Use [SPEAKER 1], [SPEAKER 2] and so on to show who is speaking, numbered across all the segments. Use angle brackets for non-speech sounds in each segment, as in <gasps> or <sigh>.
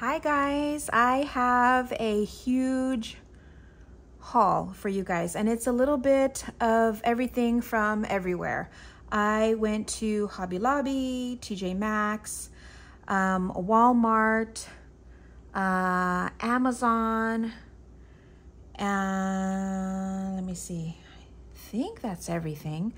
[SPEAKER 1] Hi guys, I have a huge haul for you guys and it's a little bit of everything from everywhere. I went to Hobby Lobby, TJ Maxx, um, Walmart, uh, Amazon, and let me see, I think that's everything.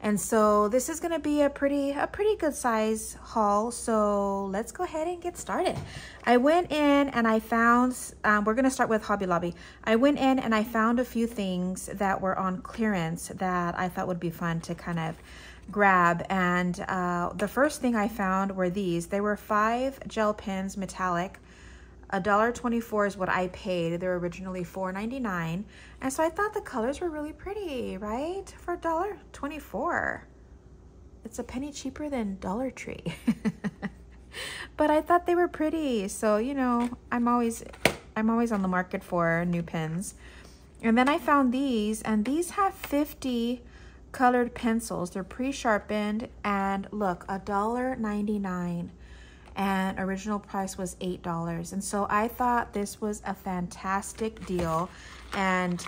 [SPEAKER 1] And so this is gonna be a pretty, a pretty good size haul. So let's go ahead and get started. I went in and I found, um, we're gonna start with Hobby Lobby. I went in and I found a few things that were on clearance that I thought would be fun to kind of grab. And uh, the first thing I found were these. They were five gel pens, metallic. $1.24 is what I paid. They were originally $4.99. And so I thought the colors were really pretty, right? For $1.24. It's a penny cheaper than Dollar Tree. <laughs> but I thought they were pretty. So, you know, I'm always I'm always on the market for new pens. And then I found these and these have 50 colored pencils. They're pre-sharpened and look, $1.99 and original price was $8. And so I thought this was a fantastic deal. And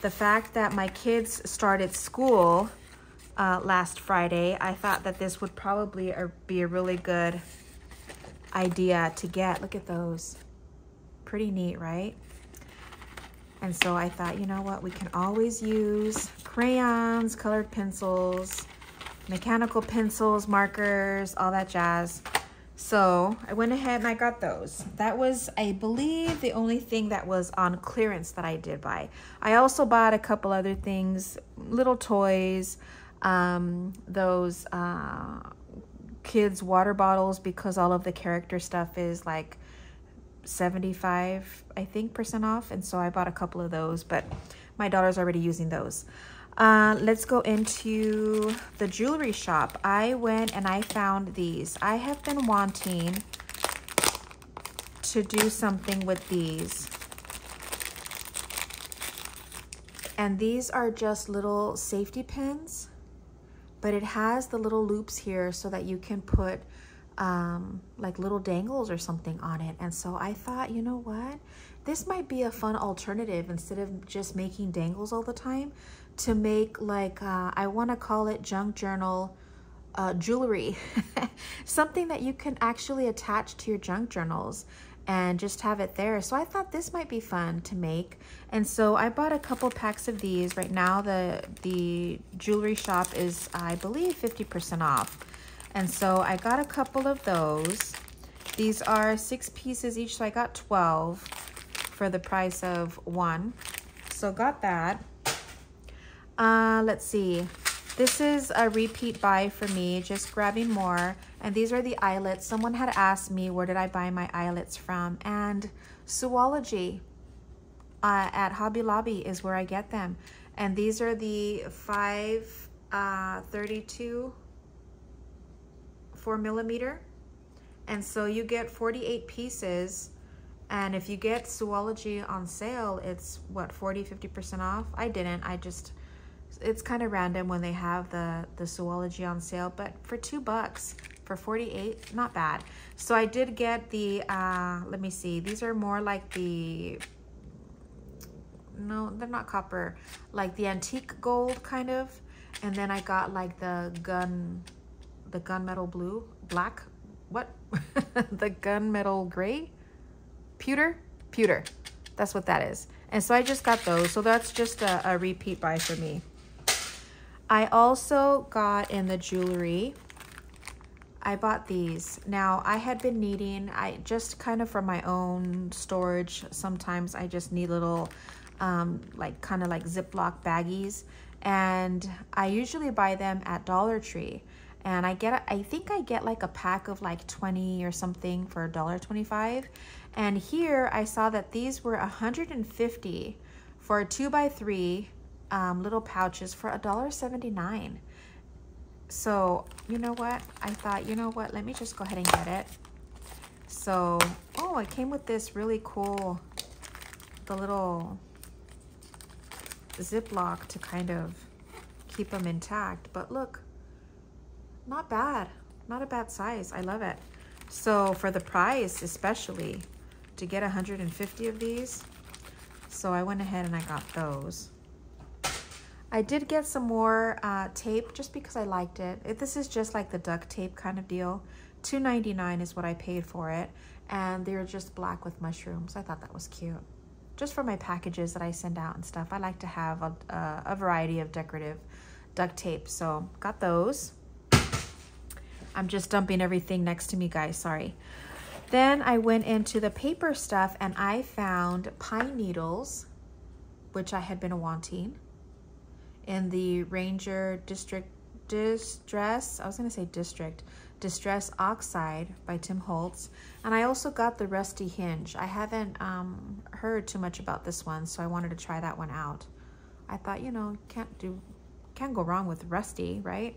[SPEAKER 1] the fact that my kids started school uh, last Friday, I thought that this would probably be a really good idea to get. Look at those. Pretty neat, right? And so I thought, you know what, we can always use crayons, colored pencils, mechanical pencils, markers, all that jazz. So I went ahead and I got those. That was, I believe, the only thing that was on clearance that I did buy. I also bought a couple other things, little toys, um, those uh, kids water bottles because all of the character stuff is like 75, I think, percent off. And so I bought a couple of those, but my daughter's already using those. Uh, let's go into the jewelry shop. I went and I found these. I have been wanting to do something with these. And these are just little safety pins, but it has the little loops here so that you can put um, like little dangles or something on it. And so I thought, you know what? This might be a fun alternative instead of just making dangles all the time to make like, uh, I want to call it junk journal uh, jewelry. <laughs> Something that you can actually attach to your junk journals and just have it there. So I thought this might be fun to make. And so I bought a couple packs of these. Right now the, the jewelry shop is, I believe, 50% off. And so I got a couple of those. These are six pieces each, so I got 12 for the price of one. So got that. Uh, let's see. This is a repeat buy for me, just grabbing more. And these are the eyelets. Someone had asked me where did I buy my eyelets from. And Sewology uh, at Hobby Lobby is where I get them. And these are the 532 uh, 4 millimeter. And so you get 48 pieces. And if you get Sewology on sale, it's what, 40, 50% off? I didn't, I just it's kind of random when they have the, the Sewology on sale, but for two bucks, for 48, not bad. So I did get the, uh, let me see, these are more like the, no, they're not copper, like the antique gold kind of. And then I got like the gun, the gunmetal blue, black, what? <laughs> the gunmetal gray? Pewter? Pewter. That's what that is. And so I just got those. So that's just a, a repeat buy for me. I also got in the jewelry, I bought these. Now, I had been needing, I just kind of for my own storage, sometimes I just need little, um, like kind of like Ziploc baggies. And I usually buy them at Dollar Tree. And I get, I think I get like a pack of like 20 or something for $1.25. And here I saw that these were 150 for a two by three um, little pouches for $1.79. So, you know what? I thought, you know what? Let me just go ahead and get it. So, oh, it came with this really cool, the little Ziploc to kind of keep them intact. But look, not bad. Not a bad size. I love it. So for the price especially, to get 150 of these. So I went ahead and I got those. I did get some more uh, tape just because I liked it. This is just like the duct tape kind of deal. $2.99 is what I paid for it. And they're just black with mushrooms. I thought that was cute. Just for my packages that I send out and stuff. I like to have a, a, a variety of decorative duct tape. So got those. I'm just dumping everything next to me, guys. Sorry. Then I went into the paper stuff and I found pine needles, which I had been wanting in the Ranger District Distress, I was going to say District, Distress Oxide by Tim Holtz. And I also got the Rusty Hinge. I haven't um, heard too much about this one, so I wanted to try that one out. I thought, you know, can't do, can't go wrong with Rusty, right?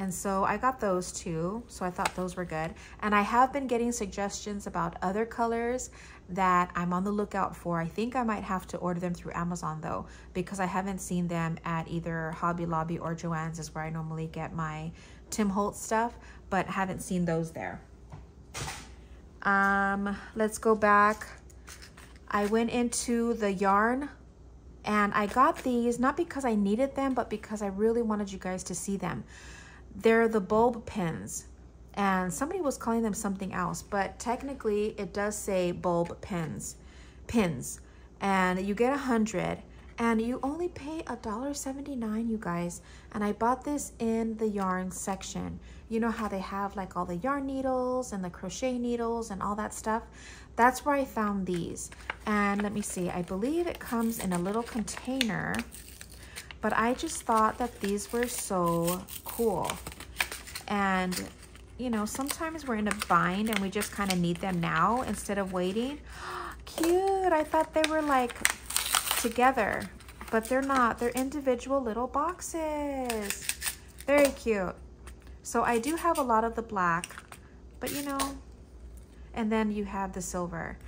[SPEAKER 1] And so I got those too. So I thought those were good. And I have been getting suggestions about other colors that I'm on the lookout for. I think I might have to order them through Amazon though, because I haven't seen them at either Hobby Lobby or Joann's is where I normally get my Tim Holtz stuff, but haven't seen those there. Um, let's go back. I went into the yarn and I got these not because I needed them, but because I really wanted you guys to see them. They're the bulb pins and somebody was calling them something else, but technically it does say bulb pins, pins, and you get a hundred and you only pay a dollar seventy nine, you guys. And I bought this in the yarn section. You know how they have like all the yarn needles and the crochet needles and all that stuff? That's where I found these. And let me see, I believe it comes in a little container but I just thought that these were so cool. And, you know, sometimes we're in a bind and we just kind of need them now instead of waiting. <gasps> Cute. I thought they were like together, but they're not. They're individual little boxes. Very cute. So I do have a lot of the black, but you know, and then you have the silver.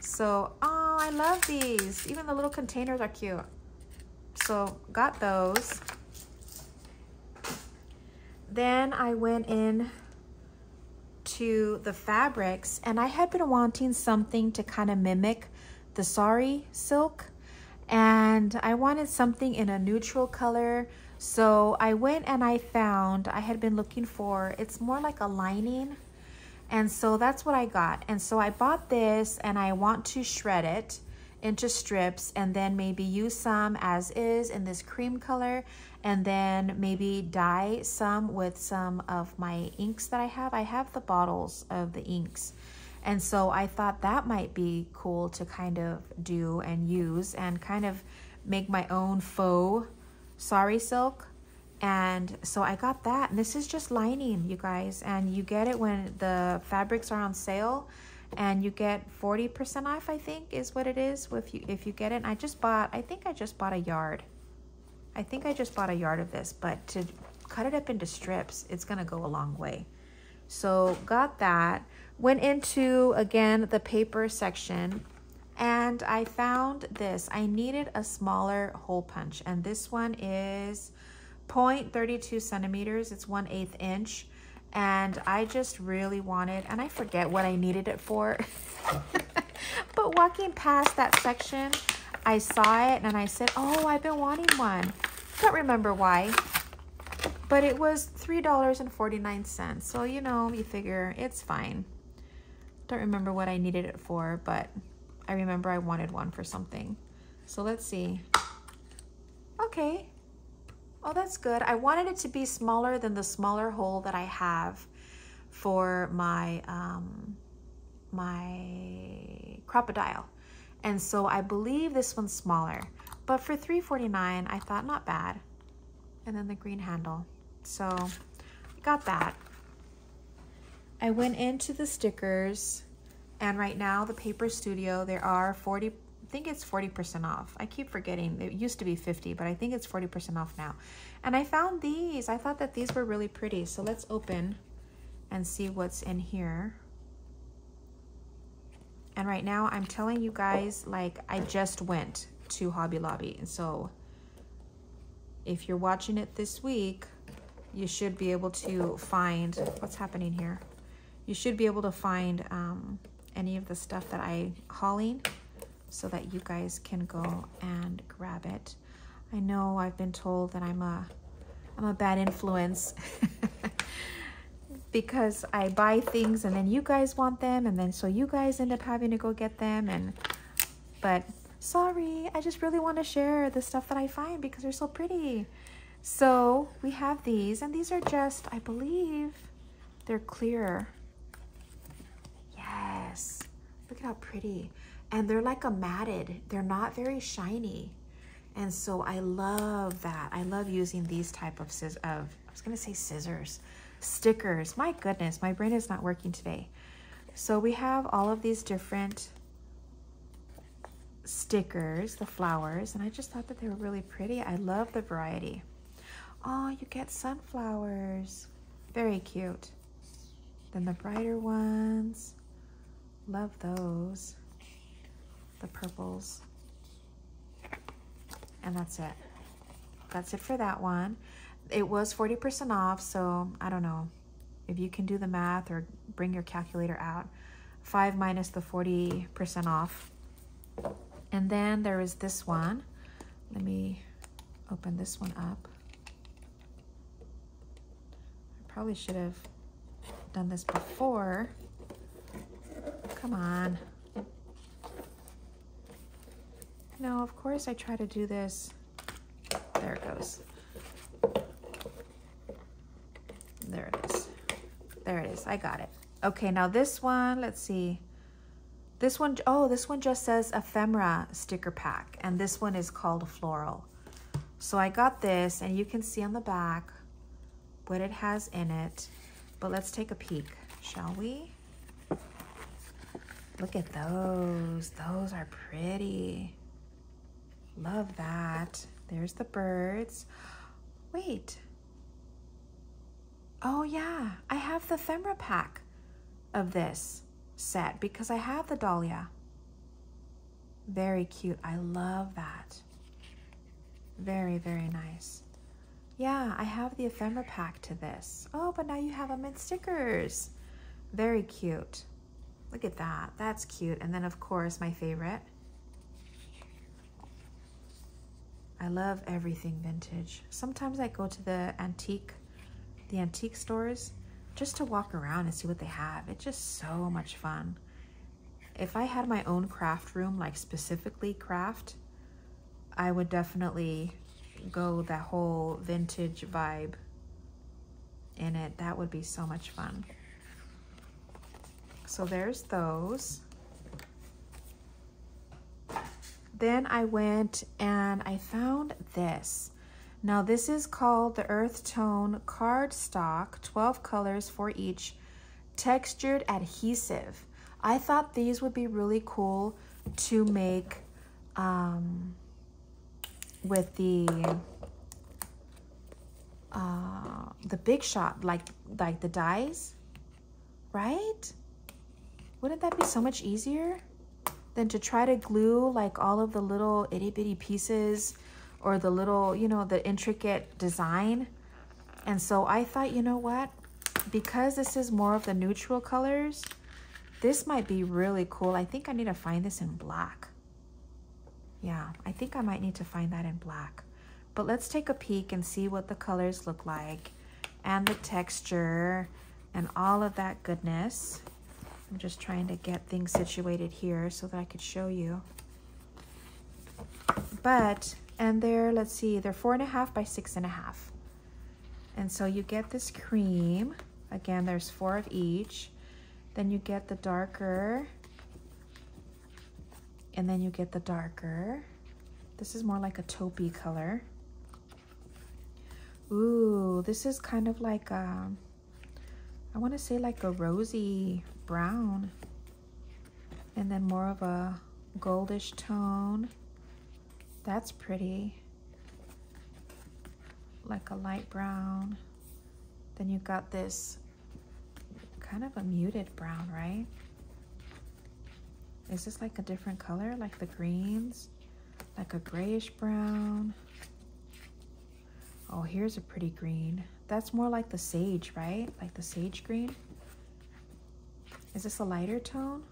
[SPEAKER 1] So, oh, I love these. Even the little containers are cute. So got those. Then I went in to the fabrics and I had been wanting something to kind of mimic the sari silk and I wanted something in a neutral color. So I went and I found, I had been looking for, it's more like a lining. And so that's what I got. And so I bought this and I want to shred it into strips and then maybe use some as is in this cream color and then maybe dye some with some of my inks that I have. I have the bottles of the inks. And so I thought that might be cool to kind of do and use and kind of make my own faux sari silk. And so I got that. And this is just lining, you guys. And you get it when the fabrics are on sale and you get 40% off I think is what it is if you if you get it. And I just bought I think I just bought a yard. I think I just bought a yard of this but to cut it up into strips it's gonna go a long way. So got that. Went into again the paper section and I found this. I needed a smaller hole punch and this one is 0.32 centimeters. It's 1 8 inch and I just really wanted, and I forget what I needed it for, <laughs> but walking past that section, I saw it and I said, oh, I've been wanting one. Don't remember why, but it was $3.49. So, you know, you figure it's fine. Don't remember what I needed it for, but I remember I wanted one for something. So let's see. Okay, Oh, that's good. I wanted it to be smaller than the smaller hole that I have for my, um, my Crop-A-Dile. And so I believe this one's smaller. But for $3.49, I thought not bad. And then the green handle. So got that. I went into the stickers and right now the Paper Studio, there are 40 I think it's 40% off. I keep forgetting. It used to be 50, but I think it's 40% off now. And I found these. I thought that these were really pretty. So let's open and see what's in here. And right now I'm telling you guys, like I just went to Hobby Lobby. And so if you're watching it this week, you should be able to find, what's happening here? You should be able to find um, any of the stuff that I hauling so that you guys can go and grab it. I know I've been told that I'm a I'm a bad influence <laughs> because I buy things and then you guys want them and then so you guys end up having to go get them and but sorry, I just really want to share the stuff that I find because they're so pretty. So we have these and these are just, I believe, they're clear. Yes, look at how pretty. And they're like a matted, they're not very shiny. And so I love that. I love using these type of, of I was gonna say scissors, stickers. My goodness, my brain is not working today. So we have all of these different stickers, the flowers, and I just thought that they were really pretty. I love the variety. Oh, you get sunflowers. Very cute. Then the brighter ones. Love those. The purples. And that's it. That's it for that one. It was 40% off, so I don't know if you can do the math or bring your calculator out. 5 minus the 40% off. And then there is this one. Let me open this one up. I probably should have done this before. Come on. No, of course I try to do this. There it goes. There it is. There it is. I got it. Okay, now this one, let's see. This one, oh, this one just says ephemera sticker pack, and this one is called floral. So I got this, and you can see on the back what it has in it. But let's take a peek, shall we? Look at those. Those are pretty. Love that. There's the birds. Wait. Oh, yeah. I have the ephemera pack of this set because I have the dahlia. Very cute. I love that. Very, very nice. Yeah, I have the ephemera pack to this. Oh, but now you have them in stickers. Very cute. Look at that. That's cute. And then, of course, my favorite. I love everything vintage. Sometimes I go to the antique, the antique stores just to walk around and see what they have. It's just so much fun. If I had my own craft room, like specifically craft, I would definitely go that whole vintage vibe in it. That would be so much fun. So there's those. Then I went and I found this. Now this is called the Earth Tone Cardstock, 12 colors for each, textured adhesive. I thought these would be really cool to make um, with the uh, the big shot, like like the dies, right? Wouldn't that be so much easier than to try to glue like all of the little itty bitty pieces or the little, you know, the intricate design. And so I thought, you know what? Because this is more of the neutral colors, this might be really cool. I think I need to find this in black. Yeah, I think I might need to find that in black. But let's take a peek and see what the colors look like and the texture and all of that goodness. I'm just trying to get things situated here so that I could show you. But and they're, let's see, they're four and a half by six and a half. And so you get this cream. Again, there's four of each. Then you get the darker. And then you get the darker. This is more like a taupey color. Ooh, this is kind of like a, um, I want to say like a rosy brown. And then more of a goldish tone. That's pretty. Like a light brown. Then you've got this kind of a muted brown, right? Is this like a different color, like the greens? Like a grayish brown? Oh, here's a pretty green. That's more like the sage, right? Like the sage green. Is this a lighter tone?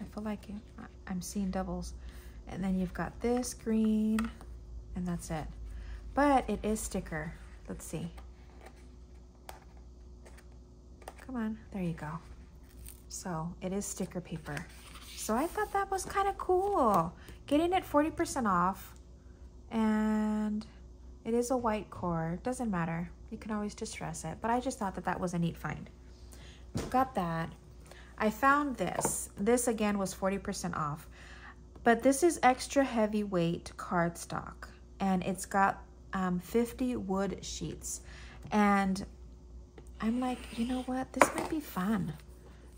[SPEAKER 1] I feel like I'm seeing doubles. And then you've got this green, and that's it. But it is sticker. Let's see. Come on, there you go. So it is sticker paper. So I thought that was kind of cool. Getting it 40% off. And it is a white core. Doesn't matter. You can always distress it. But I just thought that that was a neat find. Got that. I found this. This again was 40% off. But this is extra heavyweight cardstock. And it's got um, 50 wood sheets. And I'm like, you know what? This might be fun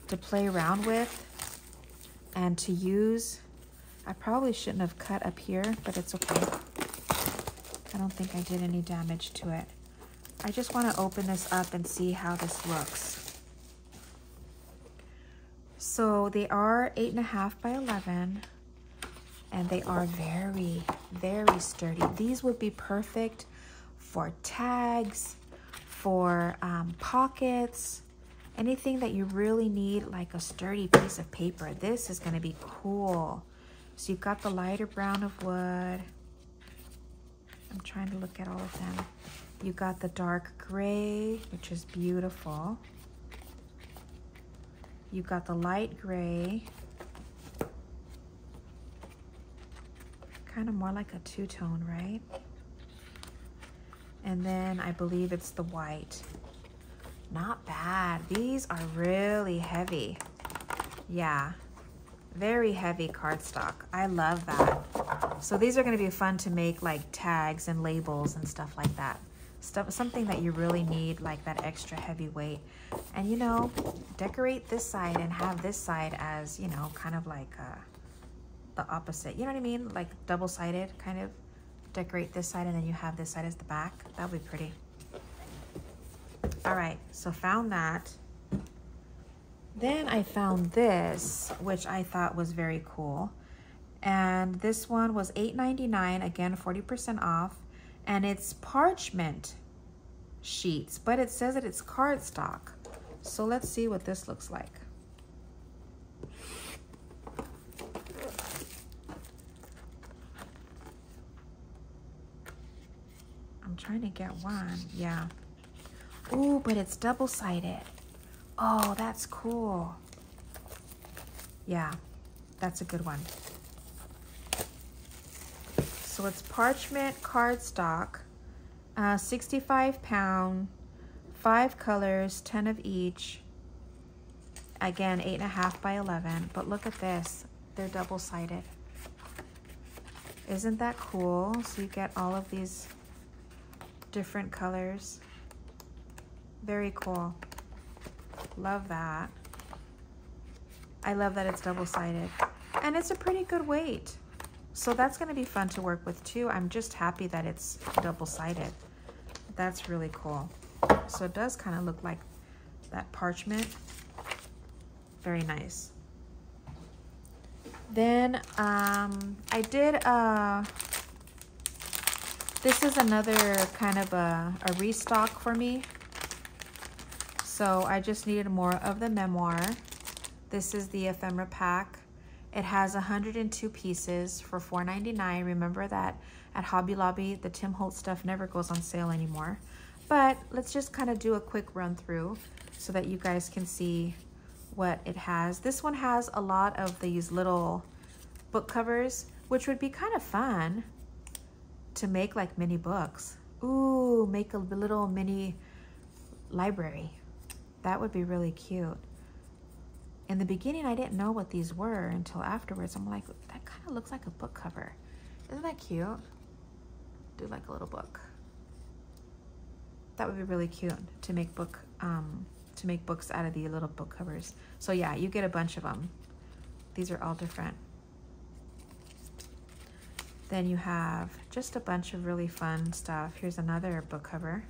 [SPEAKER 1] to play around with and to use. I probably shouldn't have cut up here, but it's okay. I don't think I did any damage to it. I just want to open this up and see how this looks. So they are eight and a half by 11 and they are very, very sturdy. These would be perfect for tags, for um, pockets, anything that you really need like a sturdy piece of paper. This is gonna be cool. So you've got the lighter brown of wood. I'm trying to look at all of them. You got the dark gray, which is beautiful. You got the light gray. Kind of more like a two-tone, right? And then I believe it's the white. Not bad. These are really heavy. Yeah, very heavy cardstock. I love that. So these are gonna be fun to make like tags and labels and stuff like that. Stuff, something that you really need, like that extra heavy weight. And you know, decorate this side and have this side as, you know, kind of like uh, the opposite. You know what I mean? Like double-sided kind of decorate this side and then you have this side as the back. That would be pretty. All right, so found that. Then I found this, which I thought was very cool. And this one was $8.99, again, 40% off. And it's parchment sheets, but it says that it's cardstock. So let's see what this looks like. I'm trying to get one. Yeah. Ooh, but it's double-sided. Oh, that's cool. Yeah, that's a good one. So it's parchment cardstock, uh, 65 pound, five colors, 10 of each. Again, eight and a half by 11, but look at this. They're double-sided. Isn't that cool? So you get all of these different colors. Very cool. Love that. I love that it's double-sided. And it's a pretty good weight. So that's going to be fun to work with too. I'm just happy that it's double-sided. That's really cool. So it does kind of look like that parchment. Very nice. Then um, I did uh, this is another kind of a, a restock for me. So I just needed more of the memoir. This is the ephemera pack. It has 102 pieces for $4.99. Remember that at Hobby Lobby, the Tim Holtz stuff never goes on sale anymore. But let's just kind of do a quick run through so that you guys can see what it has. This one has a lot of these little book covers, which would be kind of fun to make like mini books. Ooh, make a little mini library. That would be really cute. In the beginning, I didn't know what these were until afterwards. I'm like, that kind of looks like a book cover. Isn't that cute? Do like a little book. That would be really cute to make book um, to make books out of the little book covers. So yeah, you get a bunch of them. These are all different. Then you have just a bunch of really fun stuff. Here's another book cover.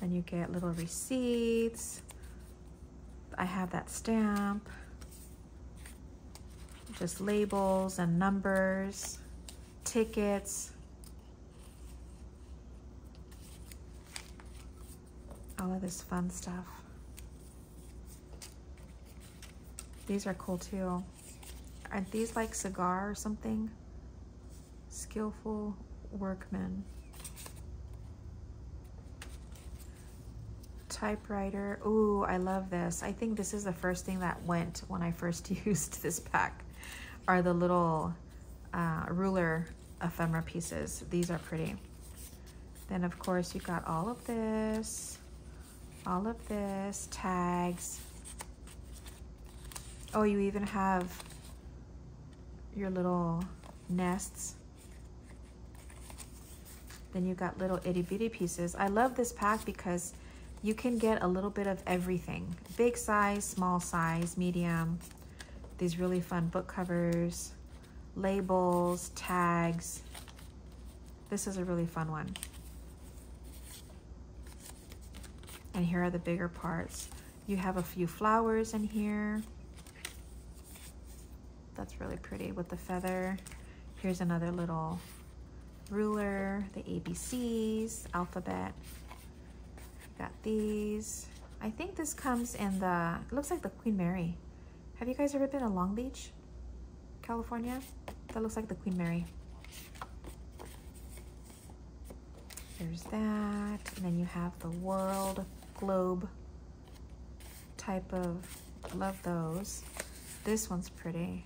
[SPEAKER 1] Then you get little receipts. I have that stamp. Just labels and numbers, tickets. All of this fun stuff. These are cool too. Aren't these like cigar or something? Skillful workman. Typewriter. Ooh, I love this. I think this is the first thing that went when I first <laughs> used this pack. Are the little uh, ruler ephemera pieces. These are pretty. Then of course you got all of this, all of this, tags. Oh, you even have your little nests. Then you got little itty bitty pieces. I love this pack because you can get a little bit of everything. Big size, small size, medium. These really fun book covers, labels, tags. This is a really fun one. And here are the bigger parts. You have a few flowers in here. That's really pretty with the feather. Here's another little ruler, the ABCs, alphabet. Got these. I think this comes in the, looks like the Queen Mary. Have you guys ever been to Long Beach, California? That looks like the Queen Mary. There's that. And then you have the world globe type of, love those. This one's pretty.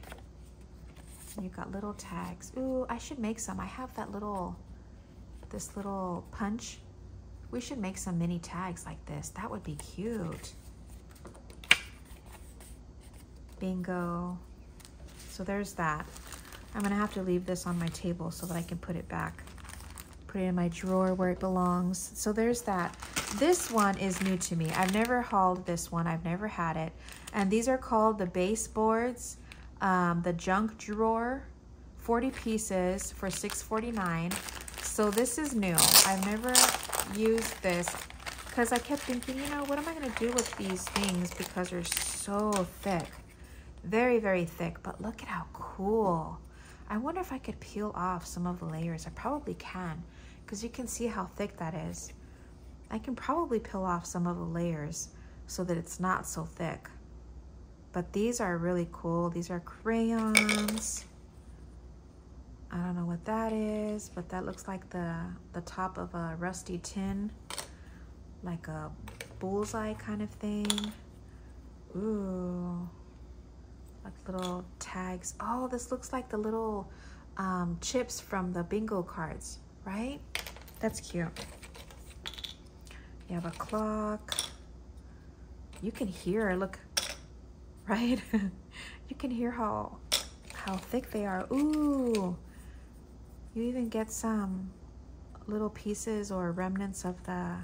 [SPEAKER 1] you've got little tags. Ooh, I should make some. I have that little, this little punch. We should make some mini tags like this. That would be cute. Bingo. So there's that. I'm gonna have to leave this on my table so that I can put it back. Put it in my drawer where it belongs. So there's that. This one is new to me. I've never hauled this one. I've never had it. And these are called the baseboards um, the junk drawer, 40 pieces for $6.49. So this is new. I've never used this because I kept thinking, you know, what am I going to do with these things because they're so thick. Very, very thick, but look at how cool. I wonder if I could peel off some of the layers. I probably can because you can see how thick that is. I can probably peel off some of the layers so that it's not so thick. But these are really cool. These are crayons. I don't know what that is, but that looks like the, the top of a rusty tin, like a bullseye kind of thing. Ooh, like little tags. Oh, this looks like the little um, chips from the bingo cards, right? That's cute. You have a clock. You can hear, look, right? <laughs> you can hear how how thick they are. Ooh, you even get some little pieces or remnants of the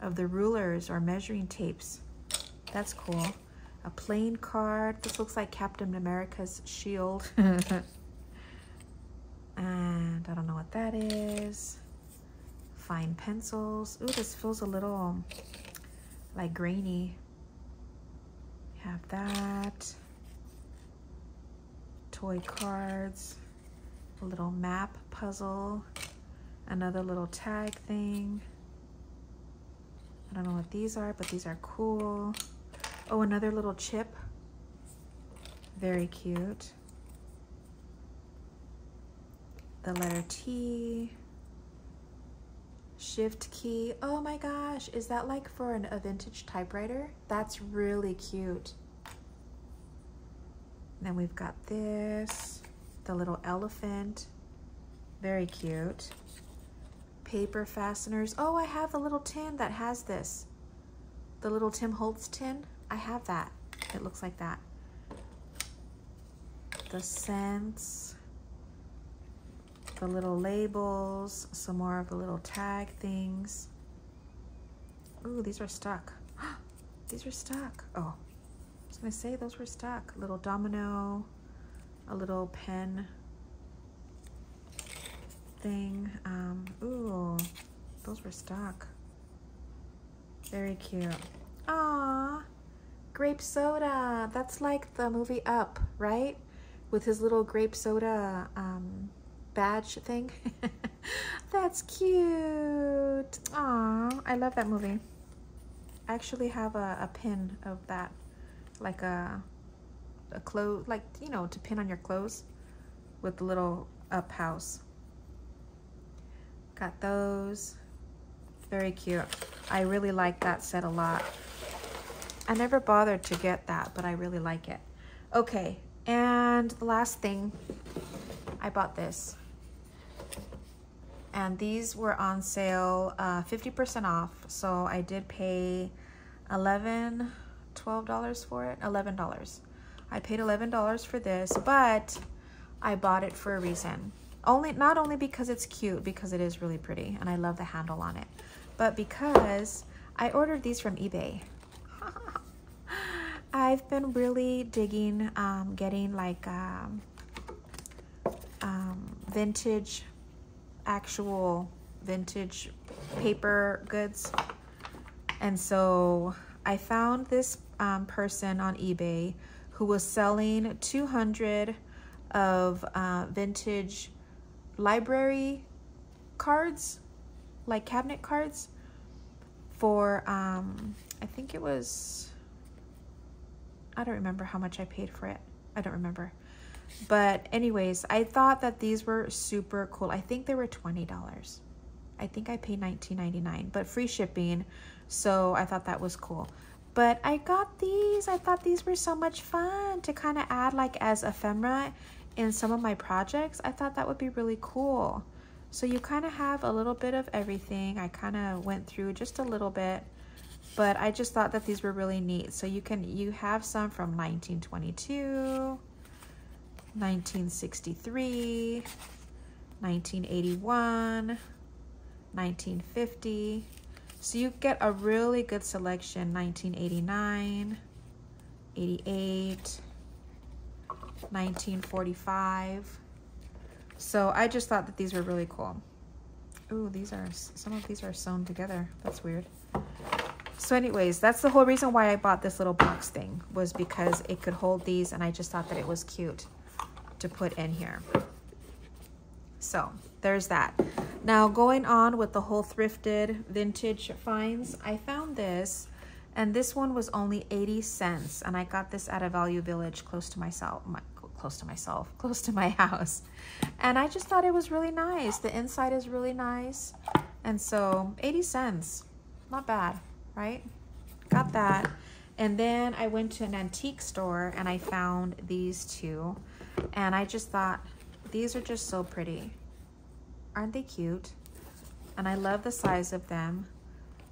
[SPEAKER 1] of the rulers or measuring tapes. That's cool. A plain card. This looks like Captain America's shield. <laughs> and I don't know what that is. Fine pencils. Ooh, this feels a little like grainy have that. Toy cards. A little map puzzle. Another little tag thing. I don't know what these are, but these are cool. Oh, another little chip. Very cute. The letter T shift key. Oh my gosh, is that like for an, a vintage typewriter? That's really cute. then we've got this, the little elephant, very cute. Paper fasteners. Oh, I have the little tin that has this. The little Tim Holtz tin, I have that. It looks like that. The scents the little labels, some more of the little tag things. Ooh, these are stuck. <gasps> these are stuck. Oh, I was gonna say those were stuck. Little domino, a little pen thing. Um, ooh, those were stuck. Very cute. Ah, grape soda. That's like the movie Up, right? With his little grape soda um, badge thing. <laughs> That's cute. Aw, I love that movie. I actually have a, a pin of that, like a a clothes, like, you know, to pin on your clothes with the little up house. Got those. Very cute. I really like that set a lot. I never bothered to get that, but I really like it. Okay, and the last thing, I bought this. And these were on sale, 50% uh, off. So I did pay 11 $12 for it, $11. I paid $11 for this, but I bought it for a reason. Only Not only because it's cute, because it is really pretty, and I love the handle on it, but because I ordered these from eBay. <laughs> I've been really digging um, getting like um, um, vintage, actual vintage paper goods. And so I found this um, person on eBay who was selling 200 of uh, vintage library cards, like cabinet cards, for, um, I think it was, I don't remember how much I paid for it. I don't remember. But anyways, I thought that these were super cool. I think they were $20. I think I paid $19.99, but free shipping. So I thought that was cool. But I got these. I thought these were so much fun to kind of add like as ephemera in some of my projects. I thought that would be really cool. So you kind of have a little bit of everything. I kind of went through just a little bit, but I just thought that these were really neat. So you can, you have some from 1922, 1963, 1981, 1950, so you get a really good selection, 1989, 88, 1945. So I just thought that these were really cool. Ooh, these are, some of these are sewn together. That's weird. So anyways, that's the whole reason why I bought this little box thing was because it could hold these and I just thought that it was cute to put in here. So there's that. Now going on with the whole thrifted vintage finds, I found this and this one was only 80 cents and I got this at a Value Village close to myself, my, close to myself, <laughs> close to my house. And I just thought it was really nice. The inside is really nice. And so 80 cents, not bad, right? Got that. And then I went to an antique store and I found these two. And I just thought, these are just so pretty. Aren't they cute? And I love the size of them.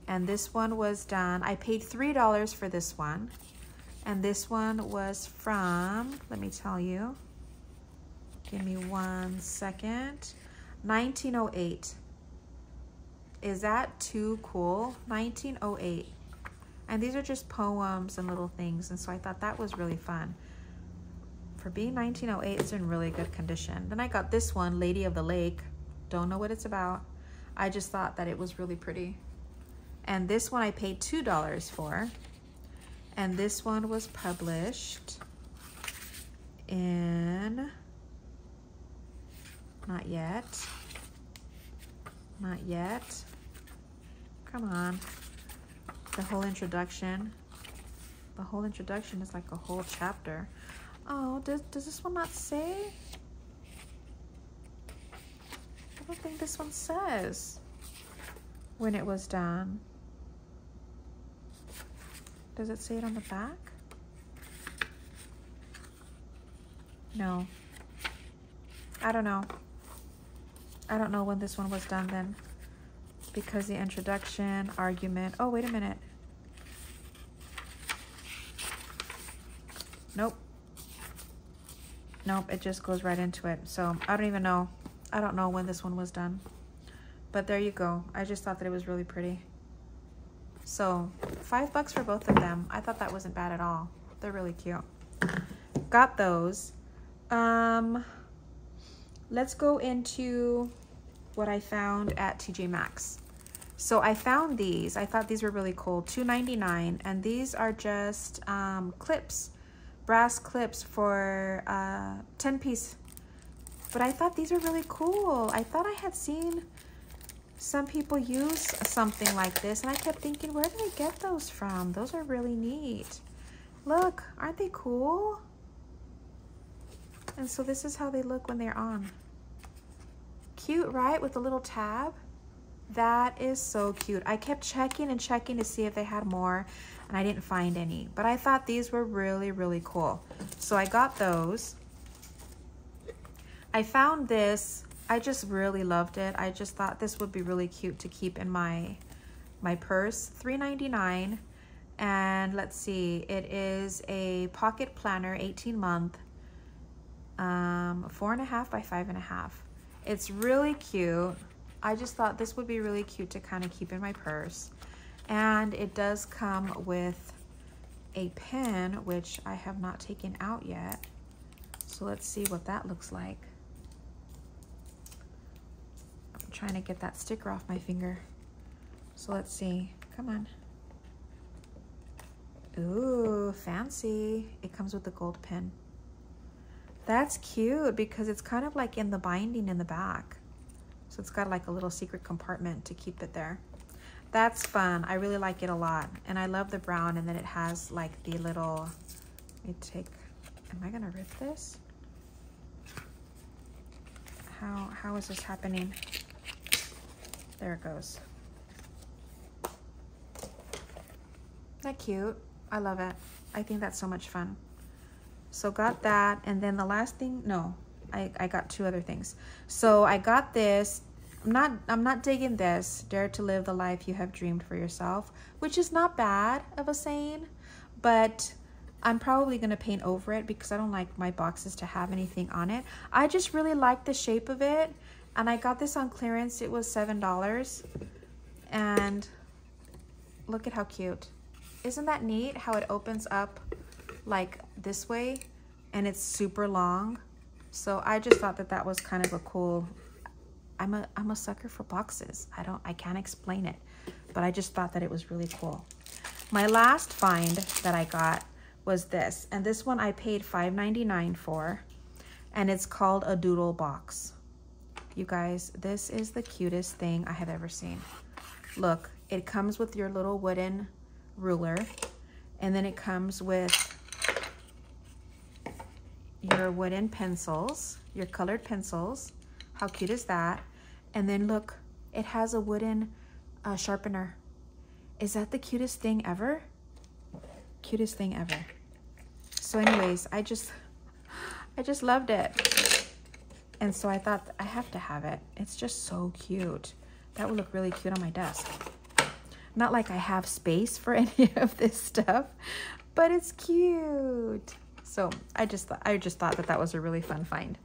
[SPEAKER 1] And this one was done, I paid $3 for this one. And this one was from, let me tell you, give me one second, 1908. Is that too cool? 1908. And these are just poems and little things. And so I thought that was really fun. For being 1908, it's in really good condition. Then I got this one, Lady of the Lake. Don't know what it's about. I just thought that it was really pretty. And this one I paid $2 for. And this one was published in, not yet, not yet. Come on. The whole introduction. The whole introduction is like a whole chapter. Oh, does, does this one not say? I don't think this one says when it was done. Does it say it on the back? No. I don't know. I don't know when this one was done then. Because the introduction, argument. Oh, wait a minute. Nope. Nope, it just goes right into it. So I don't even know. I don't know when this one was done. But there you go. I just thought that it was really pretty. So five bucks for both of them. I thought that wasn't bad at all. They're really cute. Got those. Um, let's go into what I found at TJ Maxx. So I found these. I thought these were really cool. $2.99. And these are just um, clips. Brass clips for uh, 10 piece but I thought these are really cool. I thought I had seen some people use something like this. And I kept thinking, where did I get those from? Those are really neat. Look, aren't they cool? And so this is how they look when they're on. Cute, right? With a little tab. That is so cute. I kept checking and checking to see if they had more and I didn't find any. But I thought these were really, really cool. So I got those. I found this. I just really loved it. I just thought this would be really cute to keep in my my purse. $3.99. And let's see, it is a pocket planner, 18 month, um, four and a half by five and a half. It's really cute. I just thought this would be really cute to kind of keep in my purse. And it does come with a pen, which I have not taken out yet. So let's see what that looks like. I'm trying to get that sticker off my finger. So let's see. Come on. Ooh, fancy. It comes with a gold pen. That's cute because it's kind of like in the binding in the back. So it's got like a little secret compartment to keep it there. That's fun. I really like it a lot. And I love the brown and then it has like the little, let me take, am I gonna rip this? How, how is this happening? There it goes. That cute. I love it. I think that's so much fun. So got that. And then the last thing, no, I, I got two other things. So I got this I'm not I'm not digging this. Dare to live the life you have dreamed for yourself, which is not bad of a saying, but I'm probably going to paint over it because I don't like my boxes to have anything on it. I just really like the shape of it and I got this on clearance. It was $7 and look at how cute. Isn't that neat how it opens up like this way and it's super long? So I just thought that that was kind of a cool I'm a I'm a sucker for boxes. I don't I can't explain it, but I just thought that it was really cool. My last find that I got was this, and this one I paid $5.99 for, and it's called a doodle box. You guys, this is the cutest thing I have ever seen. Look, it comes with your little wooden ruler, and then it comes with your wooden pencils, your colored pencils, how cute is that? And then look, it has a wooden uh, sharpener. Is that the cutest thing ever? Cutest thing ever. So anyways, I just, I just loved it. And so I thought I have to have it. It's just so cute. That would look really cute on my desk. Not like I have space for <laughs> any of this stuff, but it's cute. So I just, I just thought that that was a really fun find.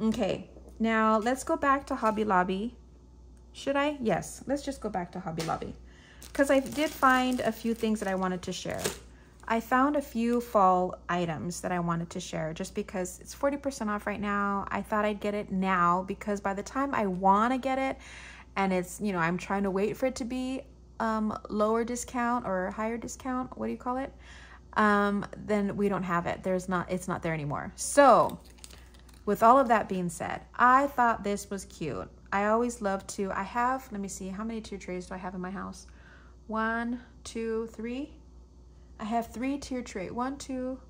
[SPEAKER 1] Okay, now let's go back to Hobby Lobby. Should I? Yes, let's just go back to Hobby Lobby. Because I did find a few things that I wanted to share. I found a few fall items that I wanted to share just because it's 40% off right now. I thought I'd get it now because by the time I want to get it and it's, you know, I'm trying to wait for it to be um, lower discount or higher discount, what do you call it? Um, then we don't have it. There's not, it's not there anymore. So with all of that being said, I thought this was cute. I always love to, I have, let me see, how many tier trays do I have in my house? One, two, three. I have three tier tray. One, two,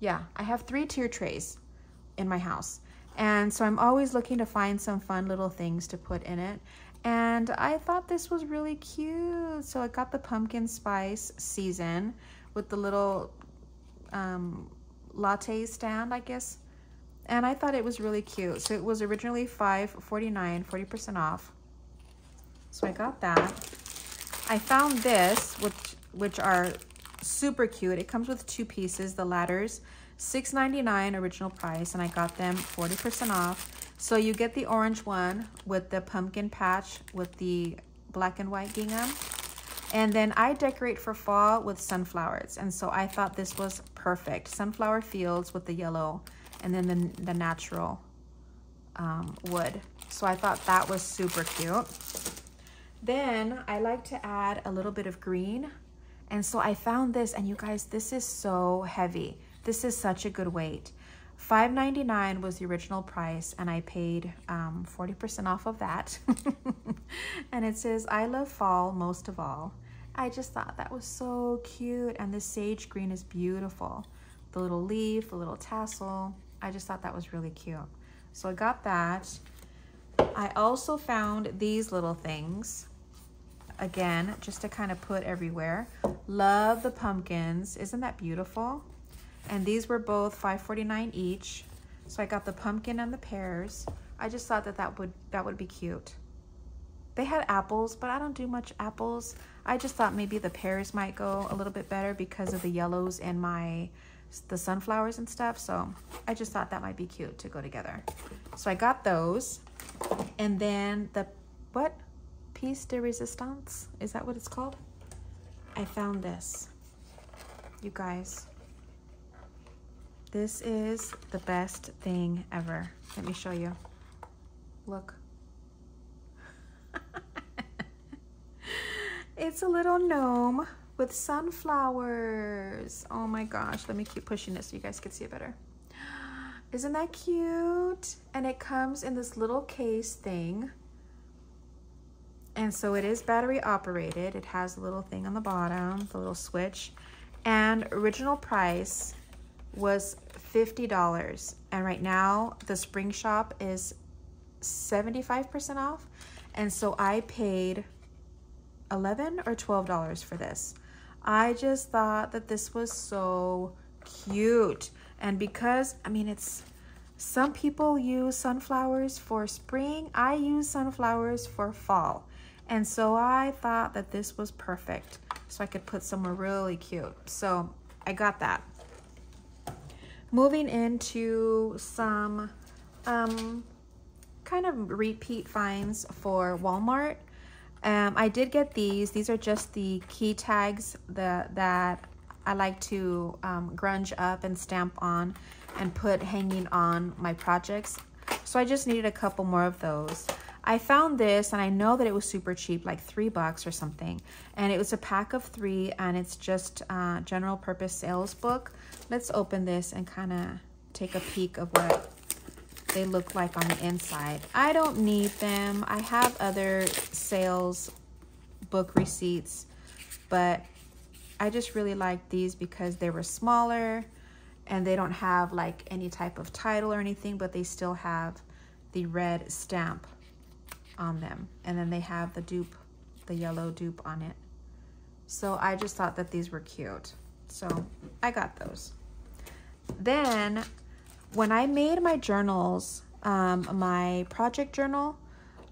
[SPEAKER 1] yeah, I have three tier trays in my house. And so I'm always looking to find some fun little things to put in it. And I thought this was really cute. So I got the pumpkin spice season with the little um, latte stand, I guess and I thought it was really cute. So it was originally $5.49, 40% off. So I got that. I found this, which which are super cute. It comes with two pieces, the ladders, $6.99 original price, and I got them 40% off. So you get the orange one with the pumpkin patch with the black and white gingham. And then I decorate for fall with sunflowers. And so I thought this was perfect. Sunflower fields with the yellow and then the, the natural um, wood. So I thought that was super cute. Then I like to add a little bit of green. And so I found this, and you guys, this is so heavy. This is such a good weight. $5.99 was the original price, and I paid 40% um, off of that. <laughs> and it says, I love fall most of all. I just thought that was so cute, and the sage green is beautiful. The little leaf, the little tassel. I just thought that was really cute. So I got that. I also found these little things. Again, just to kind of put everywhere. Love the pumpkins. Isn't that beautiful? And these were both $5.49 each. So I got the pumpkin and the pears. I just thought that that would, that would be cute. They had apples, but I don't do much apples. I just thought maybe the pears might go a little bit better because of the yellows and my the sunflowers and stuff. So I just thought that might be cute to go together. So I got those. And then the, what? Piece de resistance? Is that what it's called? I found this. You guys. This is the best thing ever. Let me show you. Look. <laughs> it's a little gnome with sunflowers. Oh my gosh, let me keep pushing this so you guys can see it better. Isn't that cute? And it comes in this little case thing. And so it is battery operated. It has a little thing on the bottom, the little switch. And original price was $50. And right now the spring shop is 75% off. And so I paid 11 or $12 for this. I just thought that this was so cute. And because, I mean, it's, some people use sunflowers for spring. I use sunflowers for fall. And so I thought that this was perfect. So I could put somewhere really cute. So I got that. Moving into some um, kind of repeat finds for Walmart. Um, I did get these. These are just the key tags that, that I like to um, grunge up and stamp on and put hanging on my projects. So I just needed a couple more of those. I found this and I know that it was super cheap, like three bucks or something. And it was a pack of three and it's just a general purpose sales book. Let's open this and kind of take a peek of what they look like on the inside. I don't need them. I have other sales book receipts, but I just really like these because they were smaller and they don't have like any type of title or anything, but they still have the red stamp on them. And then they have the dupe, the yellow dupe on it. So I just thought that these were cute. So I got those. Then when I made my journals, um, my project journal,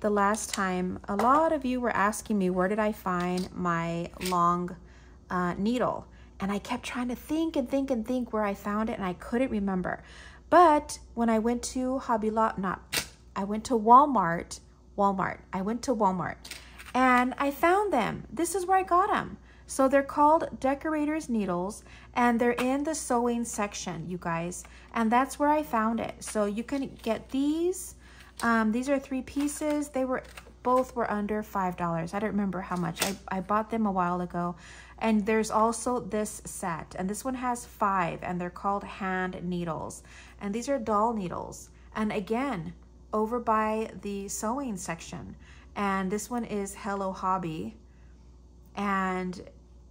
[SPEAKER 1] the last time, a lot of you were asking me where did I find my long uh, needle. And I kept trying to think and think and think where I found it and I couldn't remember. But when I went to Hobby Lot, not, I went to Walmart, Walmart, I went to Walmart and I found them. This is where I got them. So they're called decorator's needles and they're in the sewing section, you guys. And that's where I found it. So you can get these. Um, these are three pieces. They were both were under $5. I don't remember how much. I, I bought them a while ago. And there's also this set. And this one has five and they're called hand needles. And these are doll needles. And again, over by the sewing section. And this one is Hello Hobby and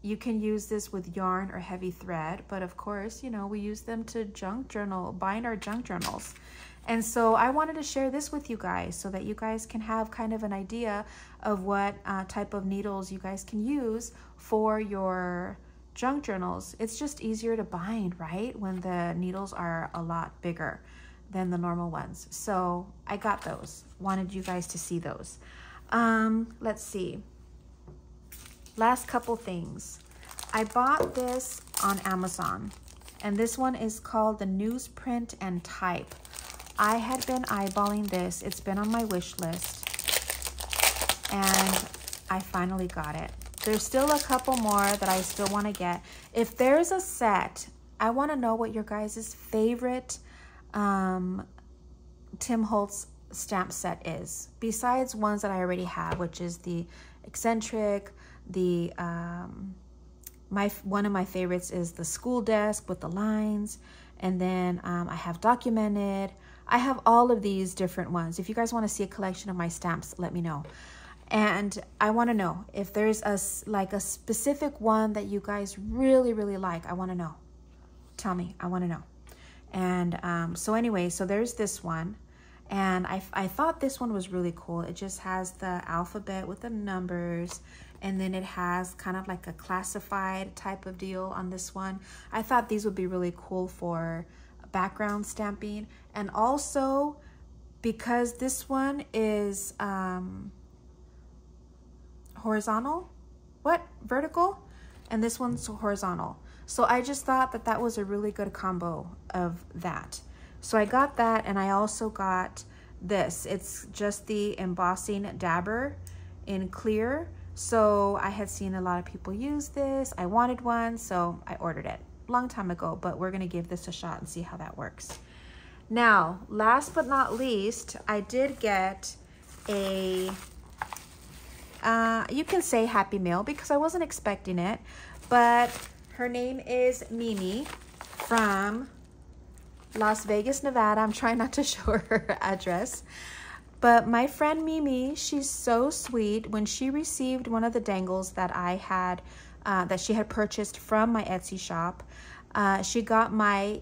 [SPEAKER 1] you can use this with yarn or heavy thread, but of course, you know, we use them to junk journal, bind our junk journals. And so I wanted to share this with you guys so that you guys can have kind of an idea of what uh, type of needles you guys can use for your junk journals. It's just easier to bind, right? When the needles are a lot bigger than the normal ones. So I got those, wanted you guys to see those. Um, let's see last couple things. I bought this on Amazon, and this one is called the Newsprint and Type. I had been eyeballing this. It's been on my wish list, and I finally got it. There's still a couple more that I still want to get. If there's a set, I want to know what your guys' favorite um, Tim Holtz stamp set is, besides ones that I already have, which is the eccentric, the um, my one of my favorites is the school desk with the lines, and then um, I have documented. I have all of these different ones. If you guys want to see a collection of my stamps, let me know. And I want to know if there's a like a specific one that you guys really really like. I want to know. Tell me. I want to know. And um, so anyway, so there's this one. And I, I thought this one was really cool. It just has the alphabet with the numbers and then it has kind of like a classified type of deal on this one. I thought these would be really cool for background stamping. And also because this one is um, horizontal, what, vertical? And this one's horizontal. So I just thought that that was a really good combo of that. So I got that and I also got this. It's just the embossing dabber in clear. So I had seen a lot of people use this. I wanted one, so I ordered it a long time ago, but we're gonna give this a shot and see how that works. Now, last but not least, I did get a, uh, you can say Happy Mail because I wasn't expecting it, but her name is Mimi from Las Vegas, Nevada. I'm trying not to <laughs> show her address. But my friend Mimi, she's so sweet. When she received one of the dangles that I had, uh, that she had purchased from my Etsy shop, uh, she got my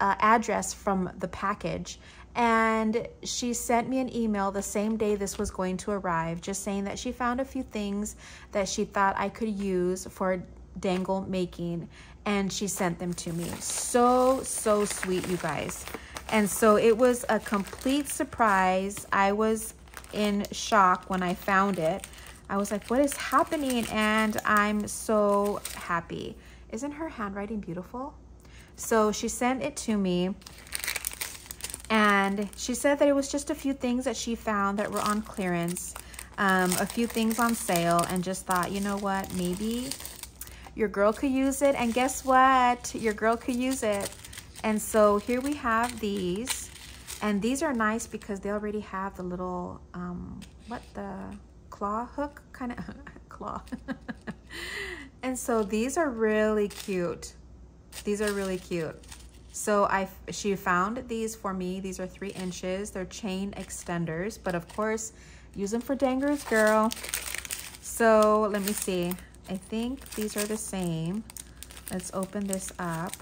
[SPEAKER 1] uh, address from the package. And she sent me an email the same day this was going to arrive just saying that she found a few things that she thought I could use for dangle making. And she sent them to me. So so sweet you guys and so it was a complete surprise. I was in shock when I found it. I was like what is happening? And I'm so happy. Isn't her handwriting beautiful? So she sent it to me. And she said that it was just a few things that she found that were on clearance, um, a few things on sale, and just thought, you know what, maybe your girl could use it. And guess what? Your girl could use it. And so here we have these. And these are nice because they already have the little, um, what, the claw hook kind of <laughs> claw. <laughs> and so these are really cute. These are really cute. So I, she found these for me. These are three inches. They're chain extenders, but of course, use them for dangers, girl. So let me see. I think these are the same. Let's open this up.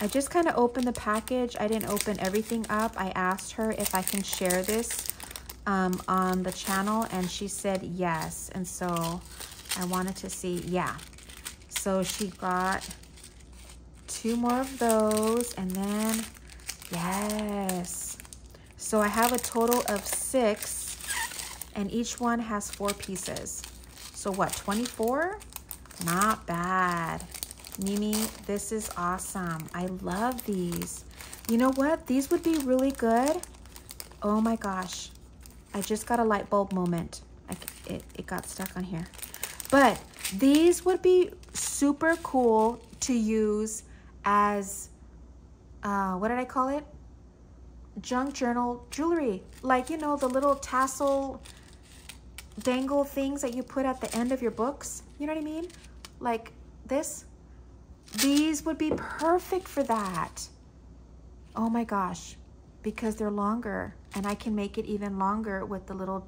[SPEAKER 1] I just kind of opened the package. I didn't open everything up. I asked her if I can share this um, on the channel and she said yes. And so I wanted to see, yeah. So she got two more of those and then yes so I have a total of six and each one has four pieces so what 24 not bad Mimi this is awesome I love these you know what these would be really good oh my gosh I just got a light bulb moment I, it, it got stuck on here but these would be super cool to use as, uh, what did I call it? Junk journal jewelry. Like, you know, the little tassel dangle things that you put at the end of your books. You know what I mean? Like this. These would be perfect for that. Oh my gosh, because they're longer and I can make it even longer with the little,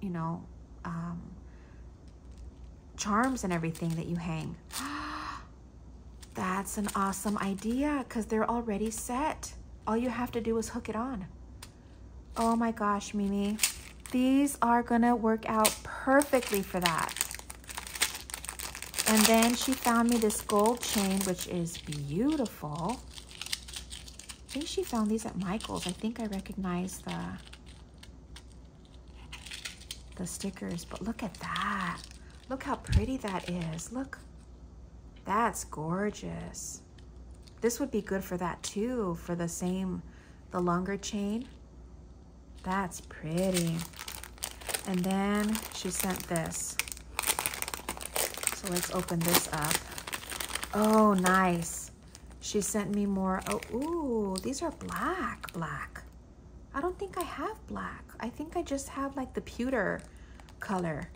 [SPEAKER 1] you know, um, charms and everything that you hang. <gasps> That's an awesome idea because they're already set. All you have to do is hook it on. Oh my gosh, Mimi. These are gonna work out perfectly for that. And then she found me this gold chain, which is beautiful. I think she found these at Michael's. I think I recognize the, the stickers, but look at that. Look how pretty that is. Look. That's gorgeous. This would be good for that too, for the same, the longer chain. That's pretty. And then she sent this. So let's open this up. Oh, nice. She sent me more. Oh, ooh, these are black, black. I don't think I have black. I think I just have like the pewter color.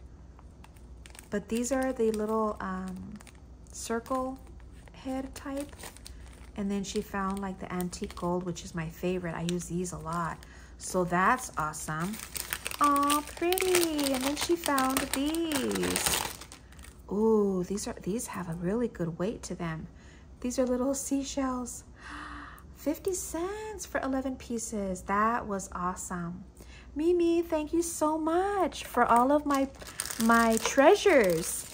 [SPEAKER 1] But these are the little um, circle head type. And then she found like the antique gold, which is my favorite. I use these a lot. So that's awesome. Oh, pretty. And then she found these. Ooh, these are these have a really good weight to them. These are little seashells. <gasps> 50 cents for 11 pieces. That was awesome. Mimi, thank you so much for all of my my treasures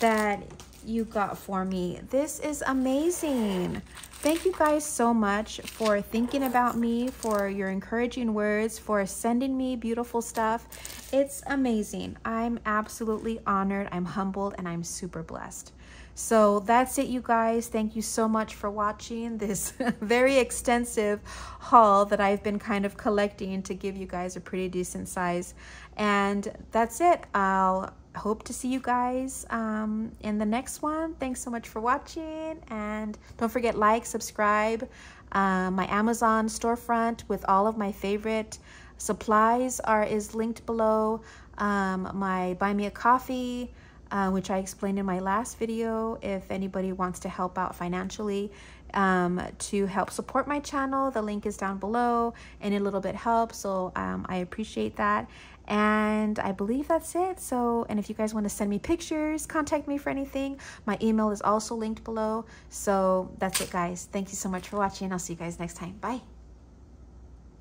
[SPEAKER 1] that you got for me. This is amazing. Thank you guys so much for thinking about me, for your encouraging words, for sending me beautiful stuff. It's amazing. I'm absolutely honored, I'm humbled, and I'm super blessed. So that's it, you guys. Thank you so much for watching this <laughs> very extensive haul that I've been kind of collecting to give you guys a pretty decent size. And that's it. I'll hope to see you guys um, in the next one. Thanks so much for watching. And don't forget, like, subscribe. Uh, my Amazon storefront with all of my favorite supplies are is linked below. Um, my Buy Me a Coffee uh, which I explained in my last video. If anybody wants to help out financially um, to help support my channel, the link is down below. Any little bit helps, so um, I appreciate that. And I believe that's it. So, and if you guys want to send me pictures, contact me for anything. My email is also linked below. So that's it, guys. Thank you so much for watching. I'll see you guys next time. Bye.